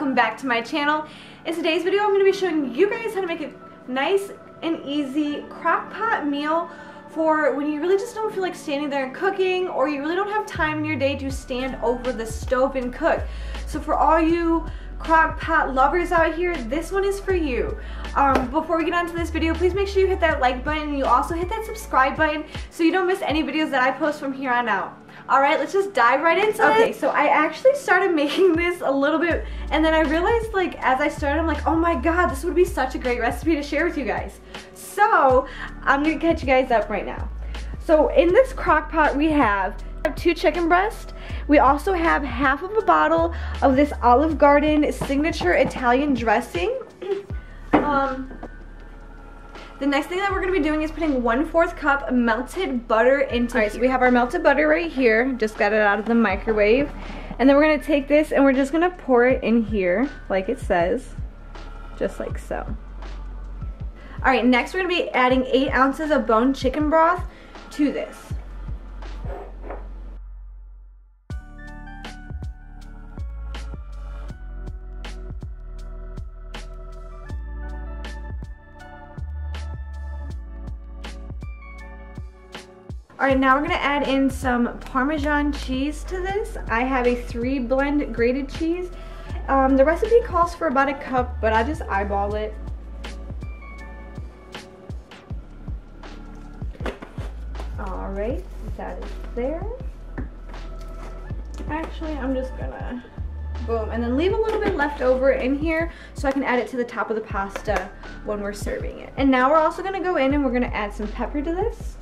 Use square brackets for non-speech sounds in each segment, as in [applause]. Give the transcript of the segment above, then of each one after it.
welcome back to my channel. In today's video I'm going to be showing you guys how to make a nice and easy crock pot meal for when you really just don't feel like standing there and cooking or you really don't have time in your day to stand over the stove and cook. So for all you crock pot lovers out here, this one is for you. Um, before we get on to this video, please make sure you hit that like button and you also hit that subscribe button so you don't miss any videos that I post from here on out. Alright, let's just dive right into okay, it. Okay, so I actually started [laughs] making this a little bit, and then I realized, like, as I started, I'm like, oh my god, this would be such a great recipe to share with you guys. So, I'm gonna catch you guys up right now. So, in this crock pot, we have two chicken breasts. We also have half of a bottle of this Olive Garden signature Italian dressing. [clears throat] um, the next thing that we're going to be doing is putting 1 4th cup melted butter into Alright, so we have our melted butter right here. Just got it out of the microwave. And then we're going to take this and we're just going to pour it in here like it says. Just like so. Alright, next we're going to be adding 8 ounces of bone chicken broth to this. All right, now we're gonna add in some Parmesan cheese to this. I have a three blend grated cheese. Um, the recipe calls for about a cup, but I just eyeball it. All right, that is there. Actually, I'm just gonna boom and then leave a little bit left over in here so I can add it to the top of the pasta when we're serving it. And now we're also gonna go in and we're gonna add some pepper to this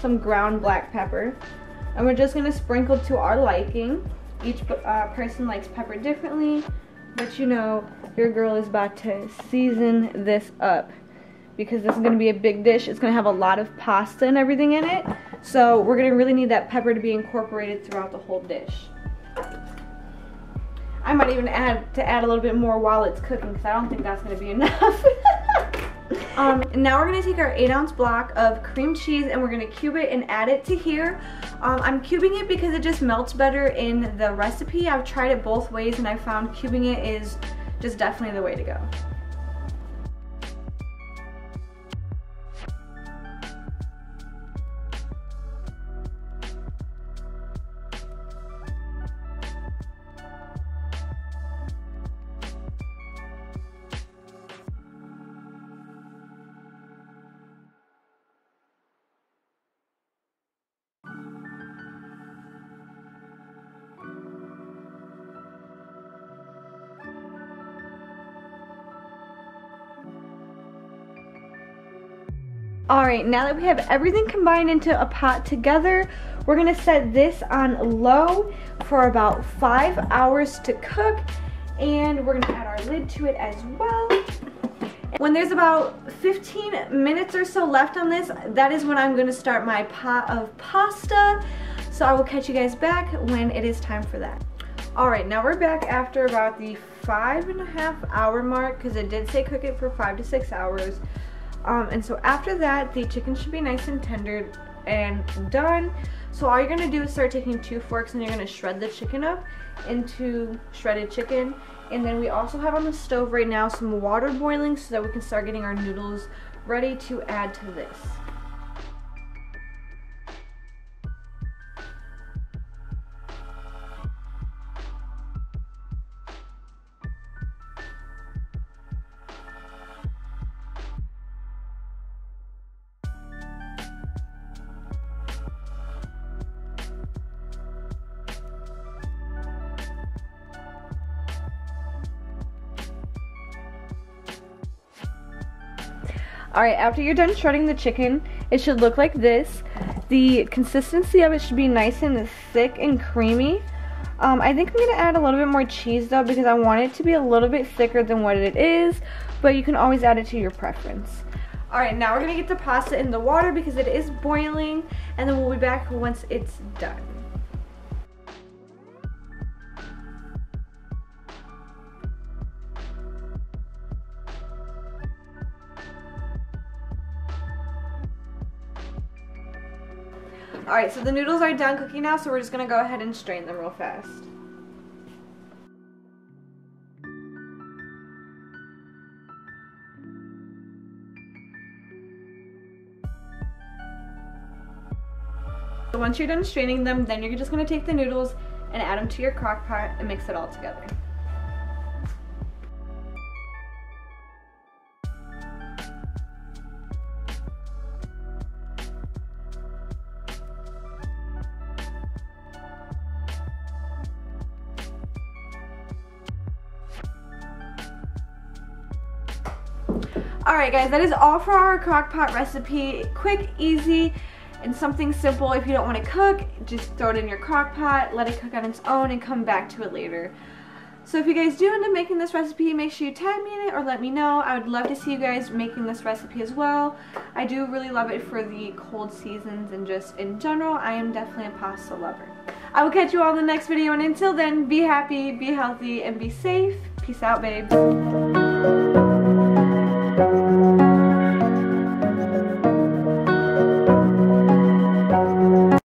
some ground black pepper. And we're just gonna sprinkle to our liking. Each uh, person likes pepper differently, but you know, your girl is about to season this up because this is gonna be a big dish. It's gonna have a lot of pasta and everything in it. So we're gonna really need that pepper to be incorporated throughout the whole dish. I might even add to add a little bit more while it's cooking because I don't think that's gonna be [laughs] enough. Um, now we're gonna take our eight ounce block of cream cheese and we're gonna cube it and add it to here. Um, I'm cubing it because it just melts better in the recipe. I've tried it both ways and I found cubing it is just definitely the way to go. Alright, now that we have everything combined into a pot together, we're to set this on low for about 5 hours to cook. And we're to add our lid to it as well. When there's about 15 minutes or so left on this, that is when I'm to start my pot of pasta. So I will catch you guys back when it is time for that. Alright, now we're back after about the five and a half hour mark because it did say cook it for five to six hours. Um, and so after that, the chicken should be nice and tender and done. So all you're gonna do is start taking two forks and you're gonna shred the chicken up into shredded chicken. And then we also have on the stove right now some water boiling so that we can start getting our noodles ready to add to this. Alright, after you're done shredding the chicken, it should look like this. The consistency of it should be nice and thick and creamy. Um, I think I'm going to add a little bit more cheese though because I want it to be a little bit thicker than what it is. But you can always add it to your preference. Alright, now we're going to get the pasta in the water because it is boiling. And then we'll be back once it's done. Alright, so the noodles are done cooking now, so we're just going to go ahead and strain them real fast. Once you're done straining them, then you're just going to take the noodles and add them to your crock pot and mix it all together. Alright guys, that is all for our crock pot recipe. Quick, easy, and something simple. If you don't want to cook, just throw it in your crock pot, let it cook on its own, and come back to it later. So if you guys do end up making this recipe, make sure you tag me in it or let me know. I would love to see you guys making this recipe as well. I do really love it for the cold seasons and just in general, I am definitely a pasta lover. I will catch you all in the next video and until then, be happy, be healthy, and be safe. Peace out, babes.